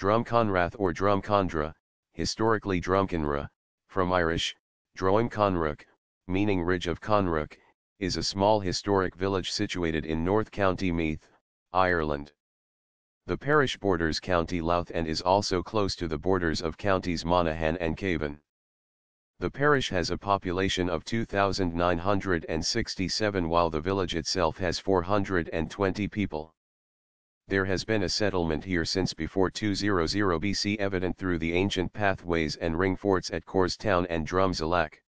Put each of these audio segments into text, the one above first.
Drumconrath or Drumcondra, historically Drumconra, from Irish, Droim Conrook, meaning Ridge of Conrook, is a small historic village situated in North County Meath, Ireland. The parish borders County Louth and is also close to the borders of counties Monaghan and Cavan. The parish has a population of 2,967 while the village itself has 420 people. There has been a settlement here since before 200 BC evident through the ancient pathways and ring forts at Coorstown and Drumzalak.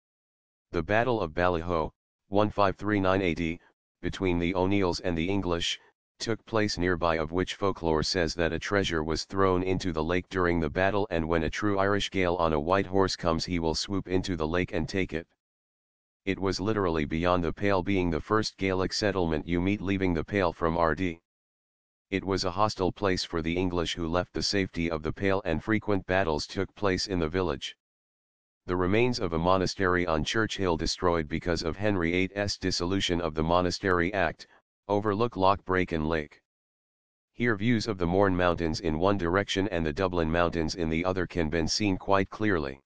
The Battle of Ballyhoe, 1539 AD, between the O'Neills and the English, took place nearby of which folklore says that a treasure was thrown into the lake during the battle and when a true Irish Gael on a white horse comes he will swoop into the lake and take it. It was literally beyond the pale being the first Gaelic settlement you meet leaving the pale from Ardee. It was a hostile place for the English who left the safety of the pale and frequent battles took place in the village. The remains of a monastery on Church Hill destroyed because of Henry VIII's dissolution of the Monastery Act, overlook Lough Bracken Lake. Here views of the Mourne Mountains in one direction and the Dublin Mountains in the other can be seen quite clearly.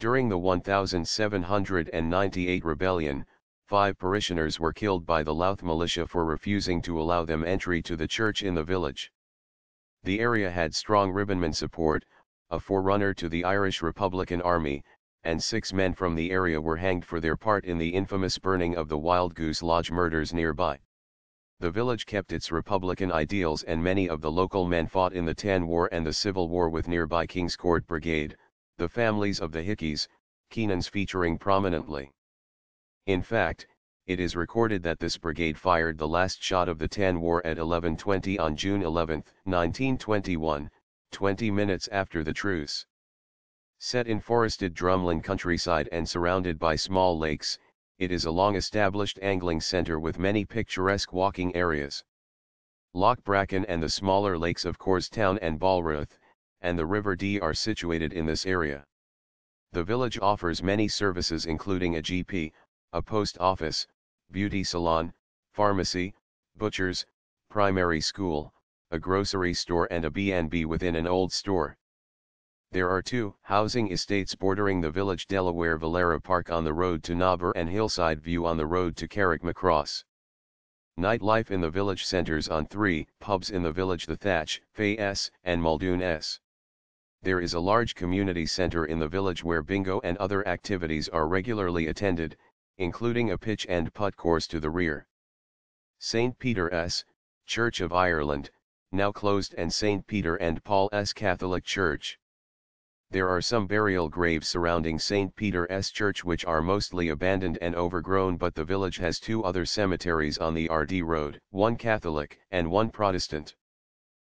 During the 1798 rebellion, five parishioners were killed by the Louth militia for refusing to allow them entry to the church in the village. The area had strong ribbonman support, a forerunner to the Irish Republican Army, and six men from the area were hanged for their part in the infamous burning of the Wild Goose Lodge murders nearby. The village kept its Republican ideals and many of the local men fought in the Tan War and the Civil War with nearby Kingscourt Brigade, the families of the Hickeys, Keenans featuring prominently. In fact, it is recorded that this brigade fired the last shot of the Tan War at 11.20 on June 11, 1921, 20 minutes after the truce. Set in forested drumlin countryside and surrounded by small lakes, it is a long-established angling center with many picturesque walking areas. Lough Bracken and the smaller lakes of Coorstown and Balruth, and the River Dee are situated in this area. The village offers many services including a GP, a post office, beauty salon, pharmacy, butchers, primary school, a grocery store and a B&B within an old store. There are two housing estates bordering the village Delaware Valera Park on the road to Nobber and Hillside View on the road to Carrickmacross. Nightlife in the village centers on three pubs in the village The Thatch, Fay S, and Muldoon S. There is a large community center in the village where bingo and other activities are regularly attended, including a pitch and putt course to the rear. St. Peter's, Church of Ireland, now closed and St. Peter and Paul's Catholic Church. There are some burial graves surrounding St. Peter's Church which are mostly abandoned and overgrown but the village has two other cemeteries on the Ardee Road, one Catholic and one Protestant.